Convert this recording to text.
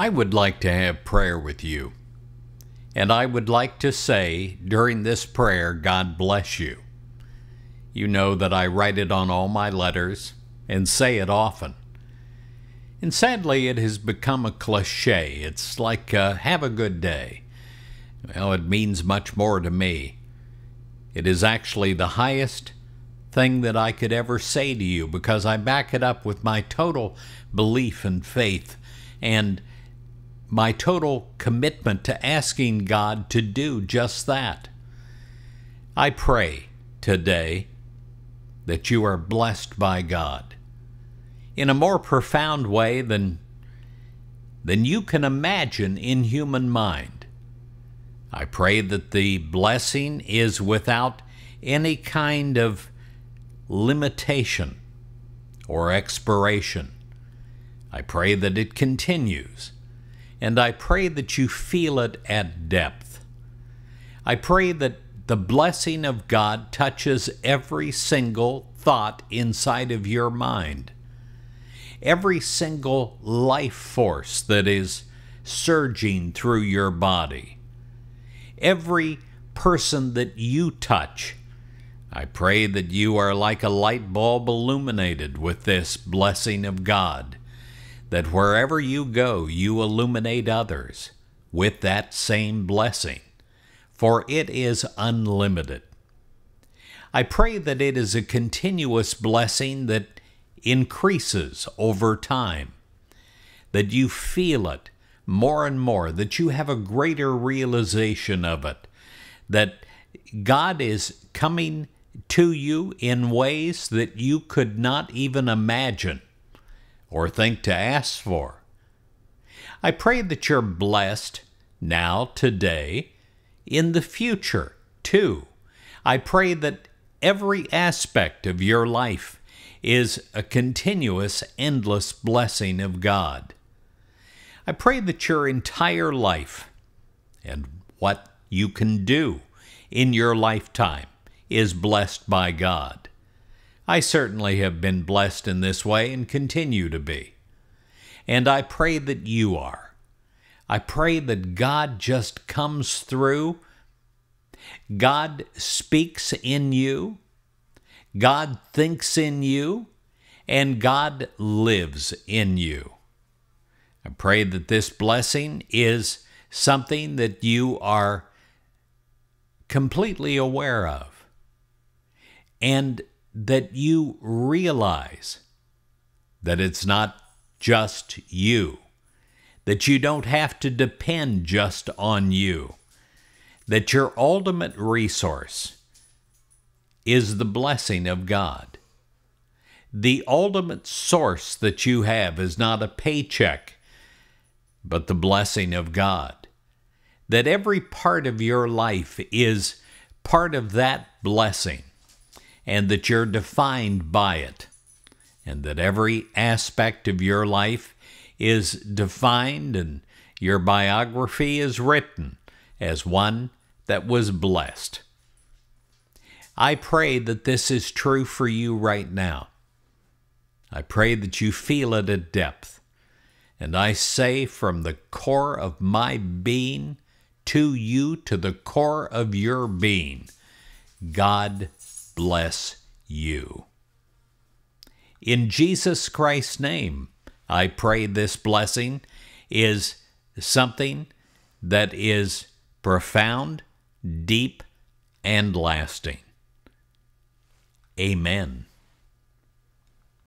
I would like to have prayer with you. And I would like to say during this prayer, God bless you. You know that I write it on all my letters and say it often. And sadly, it has become a cliche. It's like, uh, have a good day. Well, it means much more to me. It is actually the highest thing that I could ever say to you because I back it up with my total belief and faith and my total commitment to asking God to do just that. I pray today that you are blessed by God in a more profound way than, than you can imagine in human mind. I pray that the blessing is without any kind of limitation or expiration. I pray that it continues and I pray that you feel it at depth. I pray that the blessing of God touches every single thought inside of your mind, every single life force that is surging through your body, every person that you touch. I pray that you are like a light bulb illuminated with this blessing of God that wherever you go, you illuminate others with that same blessing, for it is unlimited. I pray that it is a continuous blessing that increases over time, that you feel it more and more, that you have a greater realization of it, that God is coming to you in ways that you could not even imagine or think to ask for. I pray that you're blessed now, today, in the future, too. I pray that every aspect of your life is a continuous, endless blessing of God. I pray that your entire life and what you can do in your lifetime is blessed by God. I certainly have been blessed in this way and continue to be. And I pray that you are. I pray that God just comes through. God speaks in you. God thinks in you. And God lives in you. I pray that this blessing is something that you are completely aware of. And that you realize that it's not just you, that you don't have to depend just on you, that your ultimate resource is the blessing of God. The ultimate source that you have is not a paycheck, but the blessing of God. That every part of your life is part of that blessing and that you're defined by it, and that every aspect of your life is defined and your biography is written as one that was blessed. I pray that this is true for you right now. I pray that you feel it at depth. And I say from the core of my being to you, to the core of your being, God bless you. In Jesus Christ's name, I pray this blessing is something that is profound, deep, and lasting. Amen.